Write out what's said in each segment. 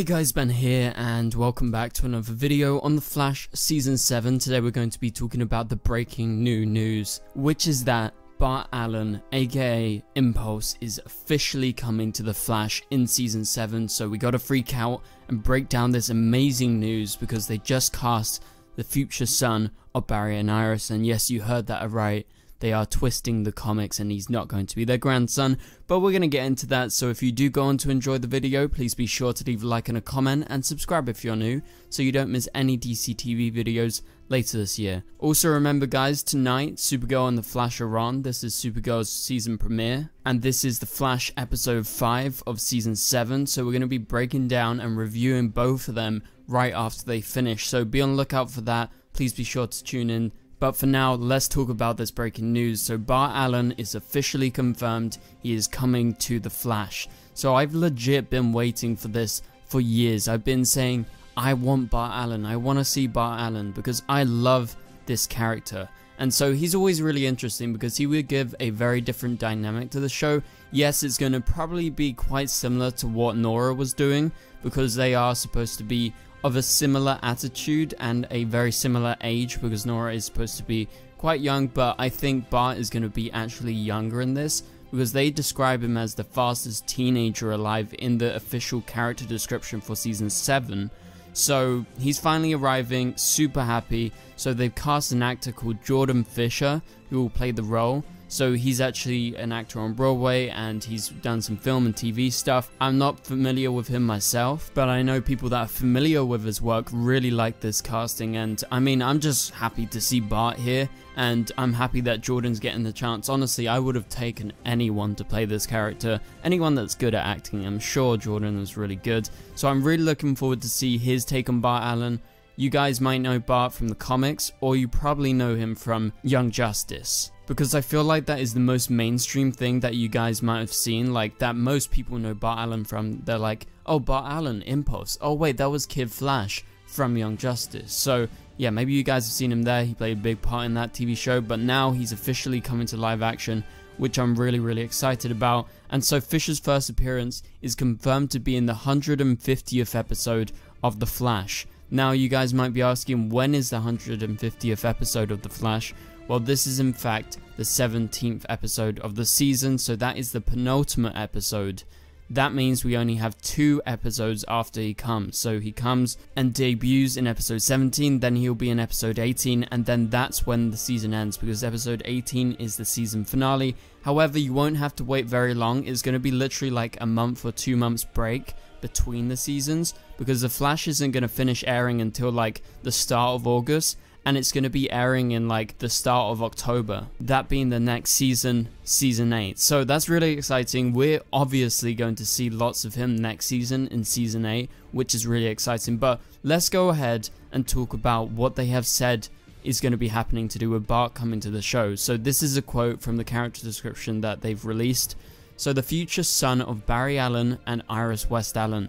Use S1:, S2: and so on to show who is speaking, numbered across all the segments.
S1: Hey guys, Ben here and welcome back to another video on The Flash Season 7. Today we're going to be talking about the breaking new news, which is that Bart Allen, aka Impulse, is officially coming to The Flash in Season 7, so we gotta freak out and break down this amazing news because they just cast the future son of Barry and Iris, and yes, you heard that right they are twisting the comics and he's not going to be their grandson, but we're going to get into that, so if you do go on to enjoy the video, please be sure to leave a like and a comment, and subscribe if you're new, so you don't miss any DC TV videos later this year. Also remember guys, tonight, Supergirl and The Flash are on, this is Supergirl's season premiere, and this is The Flash episode 5 of season 7, so we're going to be breaking down and reviewing both of them right after they finish, so be on the lookout for that, please be sure to tune in but for now, let's talk about this breaking news. So Bart Allen is officially confirmed he is coming to The Flash. So I've legit been waiting for this for years. I've been saying, I want Bart Allen. I want to see Bart Allen because I love this character. And so he's always really interesting because he would give a very different dynamic to the show. Yes, it's going to probably be quite similar to what Nora was doing because they are supposed to be of a similar attitude and a very similar age because Nora is supposed to be quite young, but I think Bart is going to be actually younger in this because they describe him as the fastest teenager alive in the official character description for season 7. So he's finally arriving, super happy. So they've cast an actor called Jordan Fisher who will play the role. So he's actually an actor on Broadway and he's done some film and TV stuff. I'm not familiar with him myself, but I know people that are familiar with his work really like this casting and I mean, I'm just happy to see Bart here and I'm happy that Jordan's getting the chance. Honestly, I would have taken anyone to play this character, anyone that's good at acting. I'm sure Jordan is really good. So I'm really looking forward to see his take on Bart Allen. You guys might know Bart from the comics, or you probably know him from Young Justice because I feel like that is the most mainstream thing that you guys might have seen, like that most people know Bart Allen from. They're like, oh, Bart Allen, Impulse. Oh, wait, that was Kid Flash from Young Justice. So, yeah, maybe you guys have seen him there. He played a big part in that TV show, but now he's officially coming to live action, which I'm really, really excited about. And so, Fisher's first appearance is confirmed to be in the 150th episode of The Flash. Now, you guys might be asking, when is the 150th episode of The Flash? Well, this is in fact the 17th episode of the season, so that is the penultimate episode. That means we only have two episodes after he comes. So he comes and debuts in episode 17, then he'll be in episode 18, and then that's when the season ends because episode 18 is the season finale. However, you won't have to wait very long. It's going to be literally like a month or two months break between the seasons because The Flash isn't going to finish airing until like the start of August and it's going to be airing in like the start of October, that being the next season, season 8. So that's really exciting. We're obviously going to see lots of him next season in season 8, which is really exciting. But let's go ahead and talk about what they have said is going to be happening to do with Bart coming to the show. So this is a quote from the character description that they've released. So the future son of Barry Allen and Iris West Allen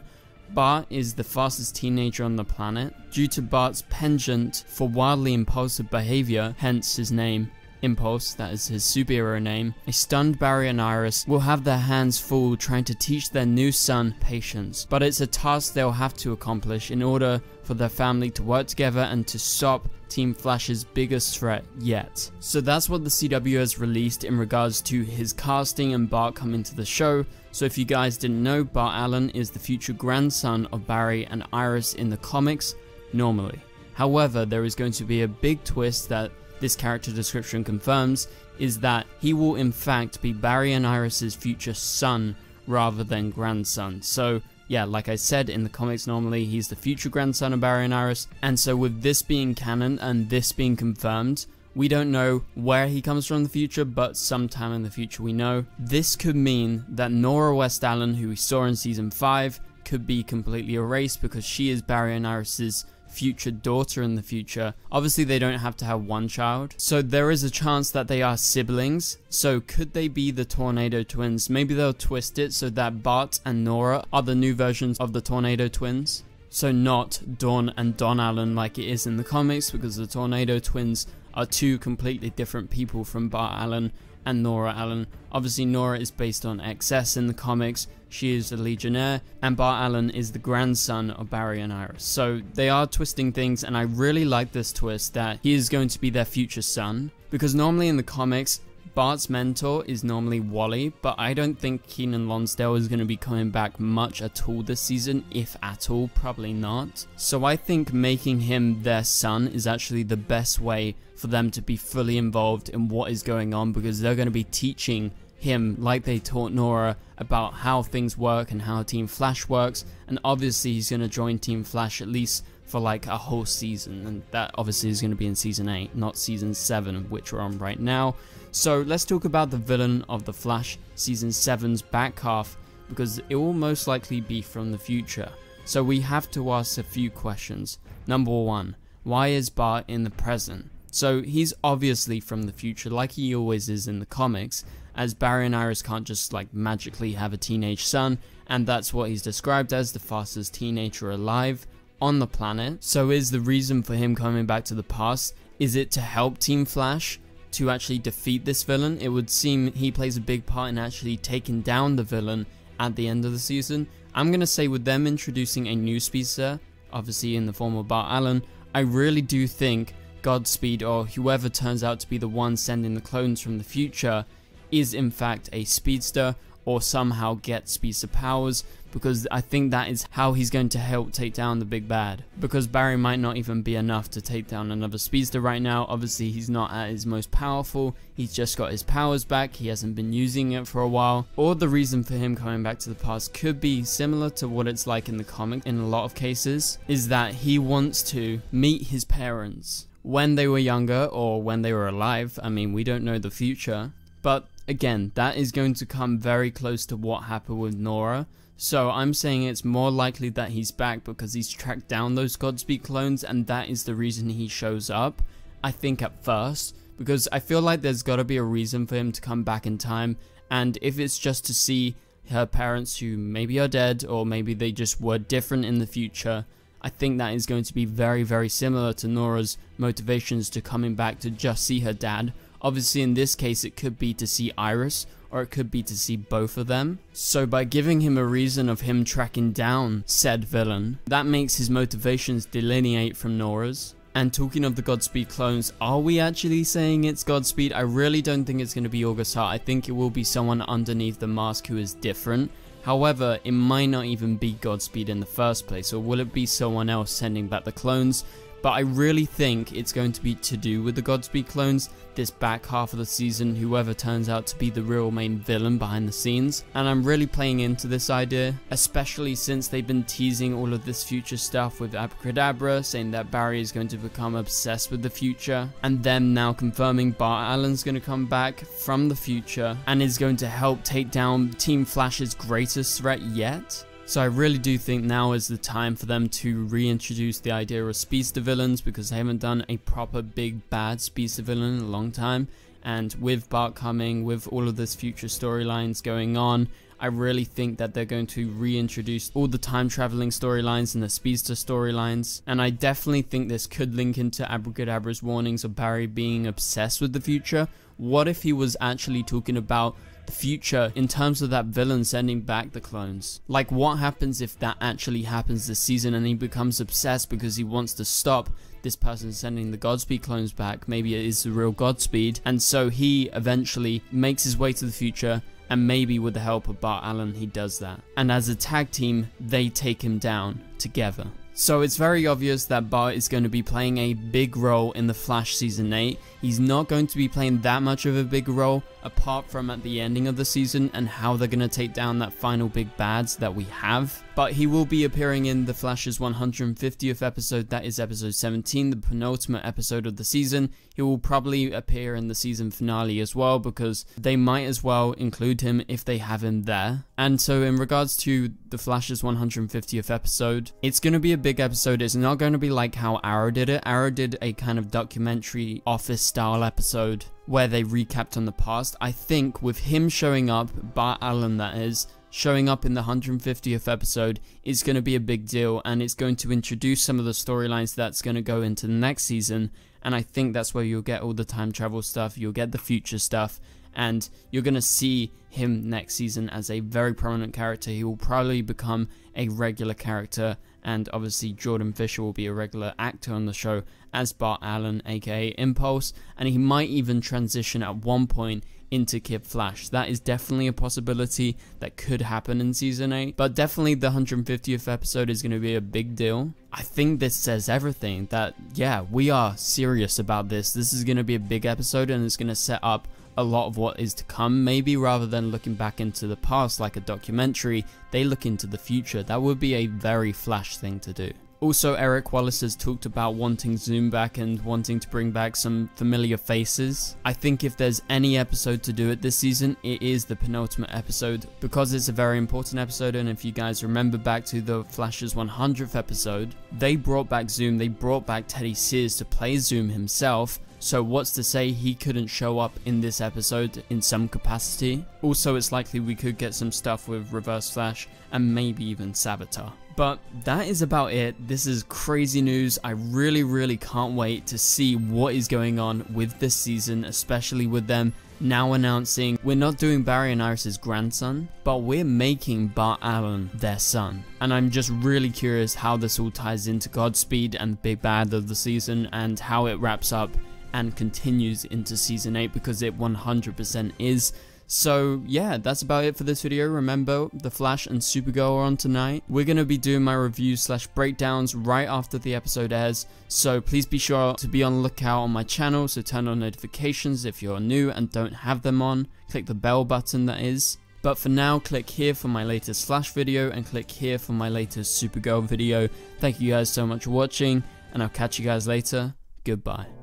S1: Bart is the fastest teenager on the planet due to Bart's penchant for wildly impulsive behavior, hence his name. Impulse, that is his superhero name, a stunned Barry and Iris will have their hands full trying to teach their new son patience, but it's a task they'll have to accomplish in order for their family to work together and to stop Team Flash's biggest threat yet. So that's what the CW has released in regards to his casting and Bart coming to the show. So if you guys didn't know, Bart Allen is the future grandson of Barry and Iris in the comics normally. However, there is going to be a big twist that this character description confirms is that he will in fact be Barry and Iris's future son rather than grandson. So yeah, like I said in the comics normally, he's the future grandson of Barry and Iris. And so with this being canon and this being confirmed, we don't know where he comes from in the future, but sometime in the future we know. This could mean that Nora West Allen, who we saw in season 5, could be completely erased because she is Barry and Iris's future daughter in the future. Obviously, they don't have to have one child, so there is a chance that they are siblings. So, could they be the Tornado Twins? Maybe they'll twist it so that Bart and Nora are the new versions of the Tornado Twins. So, not Dawn and Don Allen like it is in the comics, because the Tornado Twins are two completely different people from Bart Allen and Nora Allen. Obviously, Nora is based on XS in the comics, she is a Legionnaire, and Bart Allen is the grandson of Barry and Iris. So they are twisting things, and I really like this twist that he is going to be their future son, because normally in the comics, Bart's mentor is normally Wally, but I don't think Keiynan Lonsdale is going to be coming back much at all this season, if at all, probably not. So I think making him their son is actually the best way for them to be fully involved in what is going on because they're going to be teaching him like they taught Nora about how things work and how Team Flash works and obviously he's going to join Team Flash at least for like a whole season and that obviously is going to be in season 8 not season 7 which we're on right now. So let's talk about the villain of the Flash season 7's back half because it will most likely be from the future. So we have to ask a few questions. Number 1 why is Bart in the present? So he's obviously from the future like he always is in the comics as Barry and Iris can't just like magically have a teenage son, and that's what he's described as the fastest teenager alive on the planet. So is the reason for him coming back to the past, is it to help Team Flash to actually defeat this villain? It would seem he plays a big part in actually taking down the villain at the end of the season. I'm going to say with them introducing a new speedster, obviously in the form of Bart Allen, I really do think Godspeed or whoever turns out to be the one sending the clones from the future is in fact a speedster or somehow get speedster powers because I think that is how he's going to help take down the big bad. Because Barry might not even be enough to take down another speedster right now. Obviously, he's not at his most powerful. He's just got his powers back. He hasn't been using it for a while. Or the reason for him coming back to the past could be similar to what it's like in the comic in a lot of cases, is that he wants to meet his parents when they were younger or when they were alive. I mean, we don't know the future. But again, that is going to come very close to what happened with Nora. So I'm saying it's more likely that he's back because he's tracked down those Godspeed clones and that is the reason he shows up. I think at first, because I feel like there's got to be a reason for him to come back in time and if it's just to see her parents who maybe are dead or maybe they just were different in the future, I think that is going to be very very similar to Nora's motivations to coming back to just see her dad Obviously in this case it could be to see Iris or it could be to see both of them. So by giving him a reason of him tracking down said villain, that makes his motivations delineate from Nora's. And talking of the Godspeed clones, are we actually saying it's Godspeed? I really don't think it's going to be August Heart. I think it will be someone underneath the mask who is different. However, it might not even be Godspeed in the first place, or will it be someone else sending back the clones? But I really think it's going to be to do with the Godspeed clones this back half of the season, whoever turns out to be the real main villain behind the scenes. And I'm really playing into this idea, especially since they've been teasing all of this future stuff with Abracadabra, saying that Barry is going to become obsessed with the future, and them now confirming Bart Allen's going to come back from the future and is going to help take down Team Flash's greatest threat yet. So I really do think now is the time for them to reintroduce the idea of speedster villains because they haven't done a proper big bad speedster villain in a long time. And with Bart coming, with all of this future storylines going on, I really think that they're going to reintroduce all the time traveling storylines and the speedster storylines. And I definitely think this could link into Abracadabra's warnings of Barry being obsessed with the future. What if he was actually talking about the future in terms of that villain sending back the clones. Like what happens if that actually happens this season and he becomes obsessed because he wants to stop this person sending the Godspeed clones back, maybe it is the real Godspeed, and so he eventually makes his way to the future and maybe with the help of Bart Allen he does that. And as a tag team, they take him down together. So it's very obvious that Bart is going to be playing a big role in The Flash Season 8. He's not going to be playing that much of a big role apart from at the ending of the season and how they're going to take down that final big bads that we have. But he will be appearing in The Flash's 150th episode, that is episode 17, the penultimate episode of the season. He will probably appear in the season finale as well because they might as well include him if they have him there. And so in regards to The Flash's 150th episode, it's going to be a big episode. It's not going to be like how Arrow did it. Arrow did a kind of documentary office style episode where they recapped on the past. I think with him showing up, Bart Allen that is, showing up in the 150th episode is going to be a big deal and it's going to introduce some of the storylines that's going to go into the next season and I think that's where you'll get all the time travel stuff, you'll get the future stuff, and you're going to see him next season as a very prominent character. He will probably become a regular character, and obviously Jordan Fisher will be a regular actor on the show as Bart Allen, aka Impulse, and he might even transition at one point into Kid Flash. That is definitely a possibility that could happen in season 8, but definitely the 150th episode is going to be a big deal. I think this says everything that, yeah, we are serious about this. This is going to be a big episode and it's going to set up a lot of what is to come maybe rather than looking back into the past like a documentary they look into the future that would be a very flash thing to do also, Eric Wallace has talked about wanting Zoom back and wanting to bring back some familiar faces. I think if there's any episode to do it this season, it is the penultimate episode because it's a very important episode. And if you guys remember back to the Flash's 100th episode, they brought back Zoom, they brought back Teddy Sears to play Zoom himself. So what's to say he couldn't show up in this episode in some capacity? Also, it's likely we could get some stuff with Reverse Flash and maybe even Savitar. But that is about it. This is crazy news. I really, really can't wait to see what is going on with this season, especially with them now announcing we're not doing Barry and Iris's grandson, but we're making Bart Allen their son. And I'm just really curious how this all ties into Godspeed and the big bad of the season and how it wraps up and continues into season 8 because it 100% is. So yeah, that's about it for this video. Remember, The Flash and Supergirl are on tonight. We're going to be doing my reviews slash breakdowns right after the episode airs. So please be sure to be on the lookout on my channel. So turn on notifications if you're new and don't have them on. Click the bell button that is. But for now, click here for my latest Flash video and click here for my latest Supergirl video. Thank you guys so much for watching and I'll catch you guys later. Goodbye.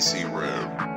S2: I see red.